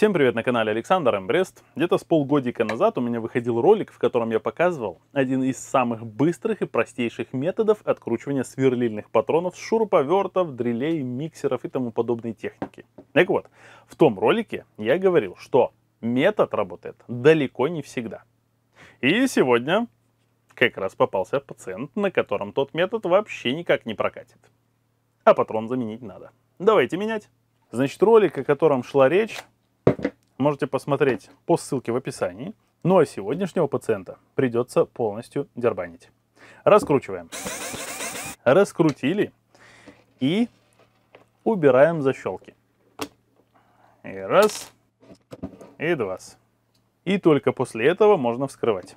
Всем привет на канале Александр Эмбрест. Где-то с полгодика назад у меня выходил ролик, в котором я показывал один из самых быстрых и простейших методов откручивания сверлильных патронов шуруповертов, дрелей, миксеров и тому подобной техники. Так вот, в том ролике я говорил, что метод работает далеко не всегда. И сегодня как раз попался пациент, на котором тот метод вообще никак не прокатит. А патрон заменить надо. Давайте менять. Значит, ролик, о котором шла речь, можете посмотреть по ссылке в описании. Ну а сегодняшнего пациента придется полностью дербанить. Раскручиваем. Раскрутили и убираем защелки. И раз, и два. И только после этого можно вскрывать.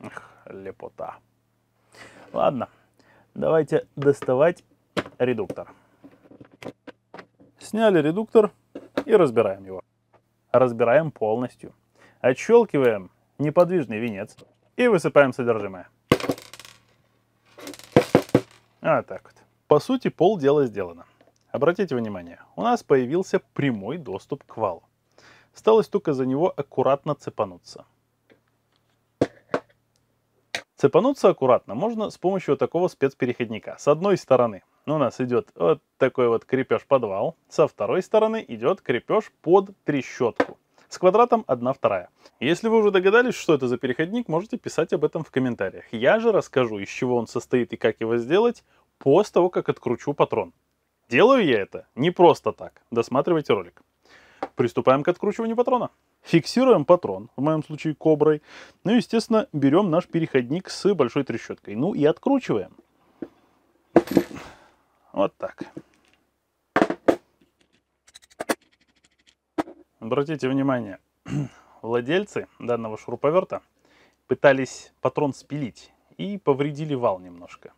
Эх, лепота. Ладно, давайте доставать редуктор. Сняли редуктор и разбираем его. Разбираем полностью. Отщелкиваем неподвижный венец и высыпаем содержимое. Вот так вот. По сути, пол дела сделано. Обратите внимание, у нас появился прямой доступ к валу. Осталось только за него аккуратно цепануться. Цепануться аккуратно можно с помощью вот такого спецпереходника. С одной стороны у нас идет вот такой вот крепеж подвал, со второй стороны идет крепеж под трещотку. С квадратом 1 вторая. Если вы уже догадались, что это за переходник, можете писать об этом в комментариях. Я же расскажу, из чего он состоит и как его сделать после того, как откручу патрон. Делаю я это не просто так. Досматривайте ролик. Приступаем к откручиванию патрона. Фиксируем патрон, в моем случае коброй. Ну и, естественно, берем наш переходник с большой трещоткой. Ну и откручиваем. Вот так. Обратите внимание, владельцы данного шуруповерта пытались патрон спилить и повредили вал немножко.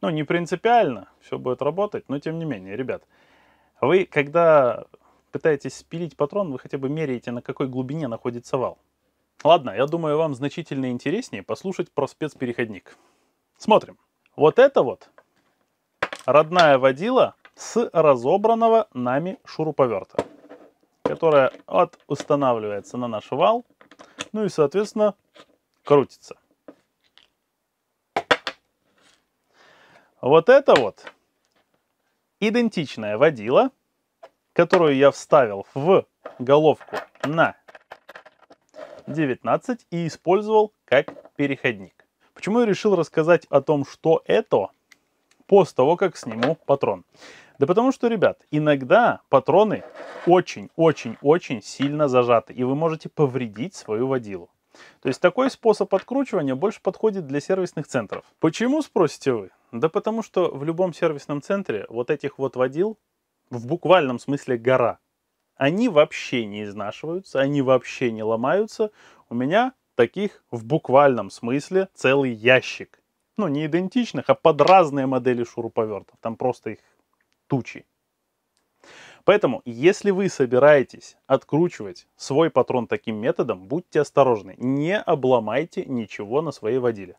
Ну, не принципиально, все будет работать, но тем не менее, ребят, вы, когда пытаетесь спилить патрон, вы хотя бы меряете, на какой глубине находится вал. Ладно, я думаю, вам значительно интереснее послушать про спецпереходник. Смотрим. Вот это вот родная водила с разобранного нами шуруповерта, которая вот устанавливается на наш вал, ну и, соответственно, крутится. Вот это вот идентичная водила которую я вставил в головку на 19 и использовал как переходник. Почему я решил рассказать о том, что это, после того, как сниму патрон? Да потому что, ребят, иногда патроны очень-очень-очень сильно зажаты, и вы можете повредить свою водилу. То есть такой способ откручивания больше подходит для сервисных центров. Почему, спросите вы? Да потому что в любом сервисном центре вот этих вот водил в буквальном смысле гора. Они вообще не изнашиваются, они вообще не ломаются. У меня таких в буквальном смысле целый ящик. Ну, не идентичных, а под разные модели шуруповертов. Там просто их тучи. Поэтому, если вы собираетесь откручивать свой патрон таким методом, будьте осторожны. Не обломайте ничего на своей водиле.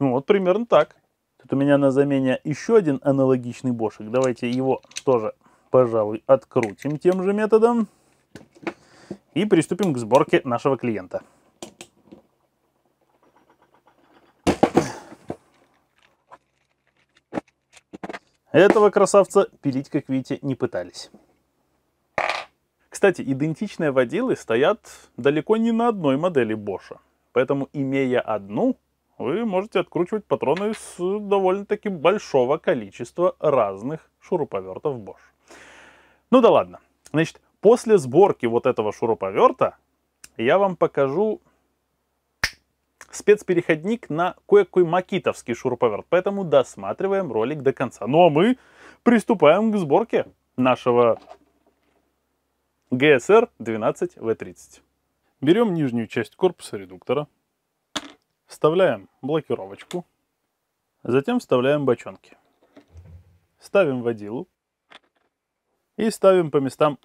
Ну, вот примерно так. Тут у меня на замене еще один аналогичный бошек. Давайте его тоже, пожалуй, открутим тем же методом. И приступим к сборке нашего клиента. Этого красавца пилить, как видите, не пытались. Кстати, идентичные водилы стоят далеко не на одной модели Боша. Поэтому, имея одну, вы можете откручивать патроны с довольно-таки большого количества разных шуруповертов Bosch. Ну да ладно. Значит, после сборки вот этого шуруповерта я вам покажу спецпереходник на кое-какой макитовский шуруповерт. Поэтому досматриваем ролик до конца. Ну а мы приступаем к сборке нашего GSR 12V30. Берем нижнюю часть корпуса редуктора, Вставляем блокировочку. Затем вставляем бочонки. Ставим водилу. И ставим по местам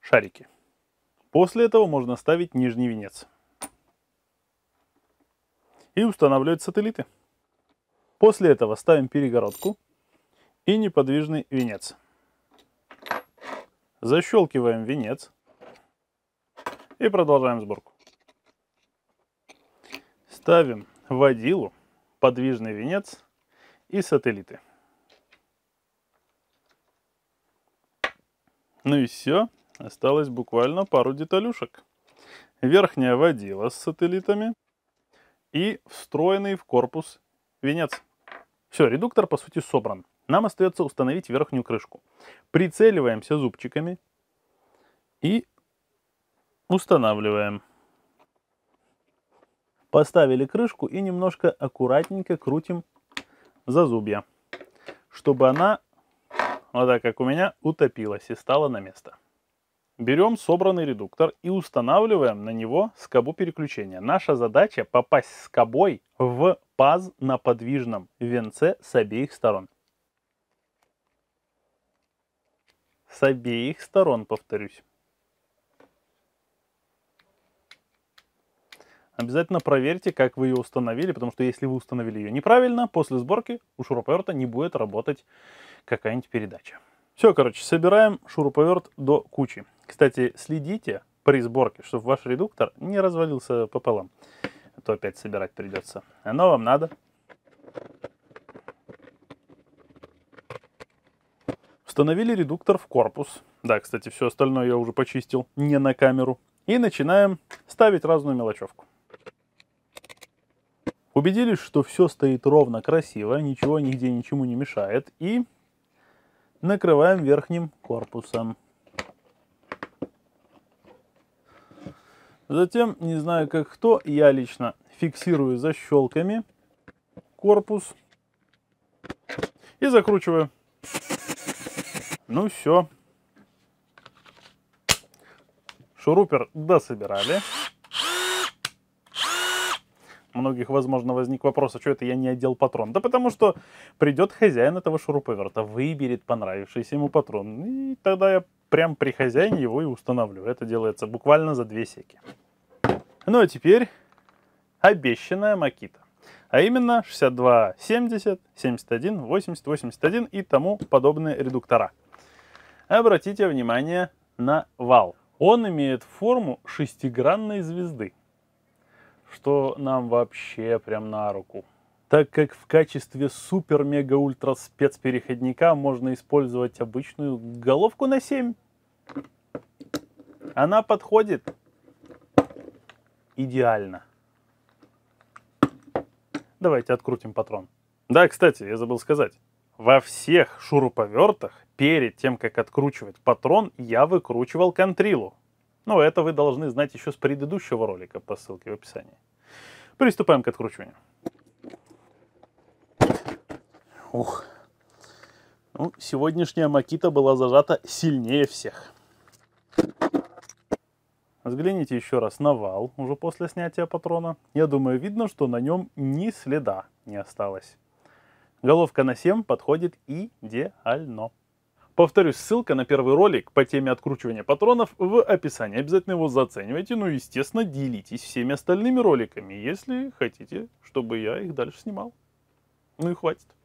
шарики. После этого можно ставить нижний венец. И устанавливать сателлиты. После этого ставим перегородку и неподвижный венец. Защелкиваем венец и продолжаем сборку. Ставим водилу, подвижный венец и сателлиты. Ну и все. Осталось буквально пару деталюшек. Верхняя водила с сателлитами и встроенный в корпус венец. Все, редуктор по сути собран. Нам остается установить верхнюю крышку. Прицеливаемся зубчиками и устанавливаем. Поставили крышку и немножко аккуратненько крутим за зубья, чтобы она, вот так как у меня, утопилась и стала на место. Берем собранный редуктор и устанавливаем на него скобу переключения. Наша задача попасть скобой в паз на подвижном венце с обеих сторон. С обеих сторон, повторюсь. Обязательно проверьте, как вы ее установили, потому что если вы установили ее неправильно, после сборки у шуруповерта не будет работать какая-нибудь передача. Все, короче, собираем шуруповерт до кучи. Кстати, следите при сборке, чтобы ваш редуктор не развалился пополам. А то опять собирать придется. Оно вам надо. Установили редуктор в корпус. Да, кстати, все остальное я уже почистил не на камеру. И начинаем ставить разную мелочевку. Убедились, что все стоит ровно, красиво, ничего нигде ничему не мешает. И накрываем верхним корпусом. Затем, не знаю как кто, я лично фиксирую защелками корпус и закручиваю. Ну все. Шурупер дособирали многих, возможно, возник вопрос, а что это я не одел патрон? Да потому что придет хозяин этого шуруповерта, выберет понравившийся ему патрон, и тогда я прям при хозяине его и установлю. Это делается буквально за две секи. Ну а теперь обещанная Макита. А именно 62, 70, 71, 80, 81 и тому подобные редуктора. Обратите внимание на вал. Он имеет форму шестигранной звезды что нам вообще прям на руку. Так как в качестве супер-мега-ультра спецпереходника можно использовать обычную головку на 7. Она подходит идеально. Давайте открутим патрон. Да, кстати, я забыл сказать. Во всех шуруповертах перед тем, как откручивать патрон, я выкручивал контрилу. Ну, это вы должны знать еще с предыдущего ролика по ссылке в описании. Приступаем к откручиванию. Ух. Ну, сегодняшняя макита была зажата сильнее всех. Взгляните еще раз на вал, уже после снятия патрона. Я думаю, видно, что на нем ни следа не осталось. Головка на 7 подходит идеально. Повторюсь, ссылка на первый ролик по теме откручивания патронов в описании. Обязательно его заценивайте, ну и, естественно, делитесь всеми остальными роликами, если хотите, чтобы я их дальше снимал. Ну и хватит.